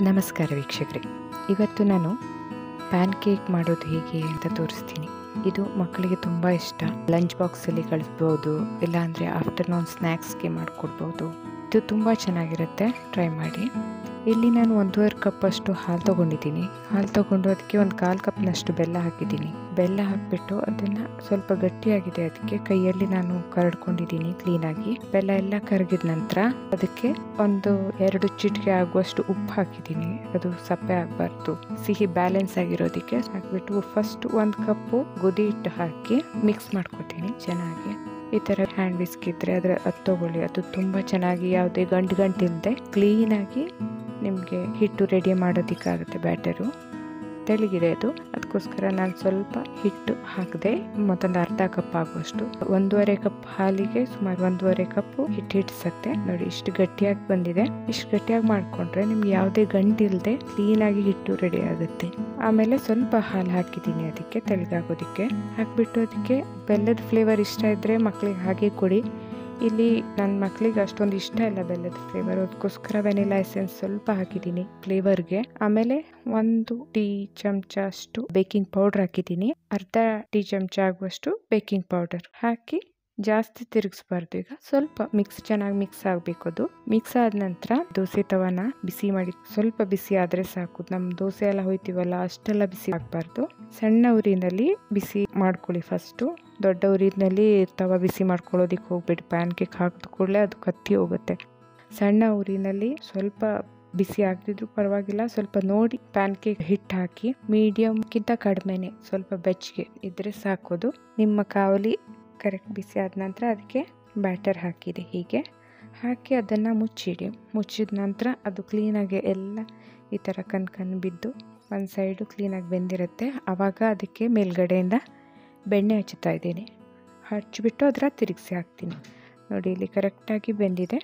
ನಮಸ್ಕಾರ ವೀಕ್ಷಕರೇ. ಇವತ್ತು ನಾನು ಪ್ಯಾನ್ ಕೇಕ್ ಮಾಡೋದು ಹೇಗೆ ಅಂತ ತೋರಿಸ್ತೀನಿ. ಇದು ಮಕ್ಕಳಿಗೆ ತುಂಬ ಇಷ್ಟ. ಲಂಚ್ ಬಾಕ್ಸಲ್ಲಿ ಕಳಿಸ್ಬೋದು, ಇಲ್ಲಾಂದರೆ ಆಫ್ಟರ್ನೂನ್ ಸ್ನ್ಯಾಕ್ಸ್ಗೆ ಮಾಡಿಕೊಡ್ಬೋದು. ಇದು ತುಂಬ ಚೆನ್ನಾಗಿರುತ್ತೆ. ಟ್ರೈ ಮಾಡಿ. ಇಲ್ಲಿ ನಾನು ಒಂದೂವರೆ ಕಪ್ ಅಷ್ಟು ಹಾಲು ತೊಗೊಂಡಿದ್ದೀನಿ. ಹಾಲು ತೊಗೊಂಡು ಅದಕ್ಕೆ ಒಂದು ಕಾಲು ಕಪ್ನಷ್ಟು ಬೆಲ್ಲ ಹಾಕಿದ್ದೀನಿ. ಬೆಲ್ಲ ಹಾಕಿಬಿಟ್ಟು ಅದನ್ನು ಸ್ವಲ್ಪ ಗಟ್ಟಿಯಾಗಿದೆ ಅದಕ್ಕೆ ಕೈಯಲ್ಲಿ ನಾನು ಕರಡ್ಕೊಂಡಿದ್ದೀನಿ ಕ್ಲೀನಾಗಿ ಬೆಲ್ಲ ಎಲ್ಲ ಕರಗಿದ ನಂತರ ಅದಕ್ಕೆ ಒಂದು ಎರಡು ಚಿಟಿಕೆ ಆಗುವಷ್ಟು ಉಪ್ಪು ಹಾಕಿದ್ದೀನಿ. ಅದು ಸಪ್ಪೆ ಆಗಬಾರ್ದು. ಸಿಹಿ ಬ್ಯಾಲೆನ್ಸ್ ಆಗಿರೋದಕ್ಕೆ ಹಾಕಿಬಿಟ್ಟು ಫಸ್ಟ್ ಒಂದು ಕಪ್ಪು ಗುದಿ ಹಿಟ್ಟು ಹಾಕಿ ಮಿಕ್ಸ್ ಮಾಡ್ಕೊತೀನಿ ಚೆನ್ನಾಗಿ. ಈ ಥರ ಹ್ಯಾಂಡ್ ವಿಸ್ಕ್ ಇದ್ರೆ ಅದರ ಅದು ತೊಗೊಳ್ಳಿ. ಅದು ತುಂಬ ಚೆನ್ನಾಗಿ ಯಾವುದೇ ಗಂಟು ಗಂಟಿಲ್ಲದೆ ಕ್ಲೀನಾಗಿ ನಿಮಗೆ ಹಿಟ್ಟು ರೆಡಿ ಮಾಡೋದಕ್ಕಾಗುತ್ತೆ ಬ್ಯಾಟರು ತೆಳಗಿದೆ ಅದು. ಅದಕ್ಕೋಸ್ಕರ ನಾನು ಸ್ವಲ್ಪ ಹಿಟ್ಟು ಹಾಕಿದೆ ಮತ್ತೊಂದು ಅರ್ಧ ಕಪ್ ಆಗುವಷ್ಟು. ಒಂದೂವರೆ ಕಪ್ ಹಾಲಿಗೆ ಸುಮಾರು ಒಂದೂವರೆ ಕಪ್ಪು ಹಿಟ್ಟು ಹಿಡ್ಸತ್ತೆ ನೋಡಿ, ಇಷ್ಟು ಗಟ್ಟಿಯಾಗಿ ಬಂದಿದೆ. ಇಷ್ಟು ಗಟ್ಟಿಯಾಗಿ ಮಾಡಿಕೊಂಡ್ರೆ ನಿಮ್ಗೆ ಯಾವುದೇ ಗಂಟಿಲ್ಲದೆ ಕ್ಲೀನಾಗಿ ಹಿಟ್ಟು ರೆಡಿ ಆಗುತ್ತೆ. ಆಮೇಲೆ ಸ್ವಲ್ಪ ಹಾಲು ಹಾಕಿದ್ದೀನಿ ಅದಕ್ಕೆ ತೆಳಗಾಗೋದಕ್ಕೆ. ಹಾಕ್ಬಿಟ್ಟು ಅದಕ್ಕೆ ಬೆಲ್ಲದ ಫ್ಲೇವರ್ ಇಷ್ಟ ಇದ್ರೆ ಮಕ್ಕಳಿಗೆ ಹಾಗೆ ಕೊಡಿ. ಇಲ್ಲಿ ನನ್ನ ಮಕ್ಕಳಿಗೆ ಅಷ್ಟೊಂದು ಇಷ್ಟ ಇಲ್ಲ ಬೆಲ್ಲದ ಫ್ಲೇವರ್ ಅದಕ್ಕೋಸ್ಕರ ವೆನಿಲಾ ಎಸೆನ್ಸ್ ಸ್ವಲ್ಪ ಹಾಕಿದ್ದೀನಿ ಫ್ಲೇವರ್ಗೆ ಆಮೇಲೆ ಒಂದು ಟೀ ಚಮಚ ಅಷ್ಟು ಬೇಕಿಂಗ್ ಪೌಡರ್ ಹಾಕಿದ್ದೀನಿ. ಅರ್ಧ ಟೀ ಚಮಚ ಆಗುವಷ್ಟು ಬೇಕಿಂಗ್ ಪೌಡರ್ ಹಾಕಿ ಜಾಸ್ತಿ ತಿರುಗಿಸ್ಬಾರ್ದು ಈಗ. ಸ್ವಲ್ಪ ಮಿಕ್ಸ್ ಚೆನ್ನಾಗಿ ಮಿಕ್ಸ್ ಆಗಬೇಕು ಅದು. ಮಿಕ್ಸ್ ಆದ ನಂತರ ದೋಸೆ ತವನ ಬಿಸಿ ಮಾಡಿ, ಸ್ವಲ್ಪ ಬಿಸಿ ಆದರೆ ಸಾಕು. ನಮ್ಮ ದೋಸೆ ಎಲ್ಲ ಹೋಯ್ತೀವಲ್ಲ, ಅಷ್ಟೆಲ್ಲ ಬಿಸಿ ಆಗಬಾರ್ದು. ಸಣ್ಣ ಉರಿನಲ್ಲಿ ಬಿಸಿ ಮಾಡ್ಕೊಳ್ಳಿ ಫಸ್ಟು ದೊಡ್ಡ ಉರಿನಲ್ಲಿ ತವ ಬಿಸಿ ಮಾಡ್ಕೊಳ್ಳೋದಿಕ್ಕೆ ಹೋಗ್ಬೇಡಿ. ಪ್ಯಾನ್ ಕೇಕ್ ಹಾಕಿದ ಕೂಡಲೇ ಅದು ಕತ್ತಿ ಹೋಗುತ್ತೆ. ಸಣ್ಣ ಉರಿನಲ್ಲಿ ಸ್ವಲ್ಪ ಬಿಸಿ ಆಗ್ತಿದ್ರು ಪರವಾಗಿಲ್ಲ. ಸ್ವಲ್ಪ ನೋಡಿ ಪ್ಯಾನ್ ಕೇಕ್ ಹಿಟ್ಟು ಹಾಕಿ ಮೀಡಿಯಮ್ಗಿಂತ ಕಡಿಮೆನೆ ಸ್ವಲ್ಪ ಬೆಚ್ಚಗೆ ಇದ್ರೆ ಸಾಕೋದು ನಿಮ್ಮ ಕಾವಲಿ ಕರೆಕ್ಟ್ ಬಿಸಿ ಆದ ನಂತರ ಅದಕ್ಕೆ ಬ್ಯಾಟರ್ ಹಾಕಿದೆ ಹೀಗೆ. ಹಾಕಿ ಅದನ್ನು ಮುಚ್ಚಿಡಿ. ಮುಚ್ಚಿದ ನಂತರ ಅದು ಕ್ಲೀನಾಗಿ ಎಲ್ಲ ಈ ಥರ ಕಣ್ಣು ಬಿದ್ದು ಒಂದು ಸೈಡು ಕ್ಲೀನಾಗಿ ಬೆಂದಿರುತ್ತೆ. ಆವಾಗ ಅದಕ್ಕೆ ಮೇಲ್ಗಡೆಯಿಂದ ಬೆಣ್ಣೆ ಹಚ್ಚುತ್ತಾ ಇದ್ದೀನಿ. ಹಚ್ಚಿಬಿಟ್ಟು ಅದರ ತಿರುಗಿಸಿ ಹಾಕ್ತೀನಿ. ನೋಡಿ ಇಲ್ಲಿ ಕರೆಕ್ಟಾಗಿ ಬೆಂದಿದೆ.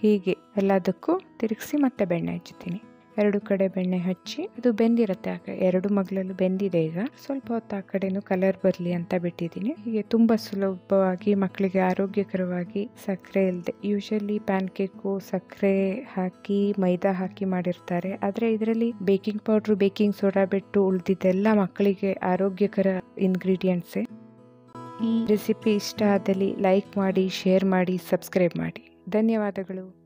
ಹೀಗೆ ಎಲ್ಲದಕ್ಕೂ ತಿರುಗಿಸಿ ಮತ್ತೆ ಬೆಣ್ಣೆ ಹಚ್ಚುತ್ತೀನಿ. ಎರಡು ಕಡೆ ಬೆಣ್ಣೆ ಹಚ್ಚಿ, ಅದು ಬೆಂದಿರುತ್ತೆ. ಆಗ ಎರಡು ಮಗಳಲ್ಲೂ ಬೆಂದಿದೆ ಈಗ. ಸ್ವಲ್ಪ ಹೊತ್ತು ಆ ಕಡೆನೂ ಕಲರ್ ಬರಲಿ ಅಂತ ಬಿಟ್ಟಿದ್ದೀನಿ. ಹೀಗೆ ತುಂಬ ಸುಲಭವಾಗಿ ಮಕ್ಕಳಿಗೆ ಆರೋಗ್ಯಕರವಾಗಿ ಸಕ್ಕರೆ ಇಲ್ಲದೆ ಯೂಶಲಿ ಪ್ಯಾನ್ ಕೇಕು ಸಕ್ಕರೆ ಹಾಕಿ, ಮೈದಾ ಹಾಕಿ ಮಾಡಿರ್ತಾರೆ. ಆದರೆ ಇದರಲ್ಲಿ ಬೇಕಿಂಗ್ ಪೌಡ್ರು ಬೇಕಿಂಗ್ ಸೋಡಾ ಬಿಟ್ಟು ಉಳಿದಿದ್ದೆಲ್ಲ ಮಕ್ಕಳಿಗೆ ಆರೋಗ್ಯಕರ ಇಂಗ್ರೀಡಿಯೆಂಟ್ಸೇ ಈ ರೆಸಿಪಿ ಇಷ್ಟ ಆದಲ್ಲಿ ಲೈಕ್ ಮಾಡಿ ಶೇರ್ ಮಾಡಿ ಸಬ್ಸ್ಕ್ರೈಬ್ ಮಾಡಿ. ಧನ್ಯವಾದಗಳು.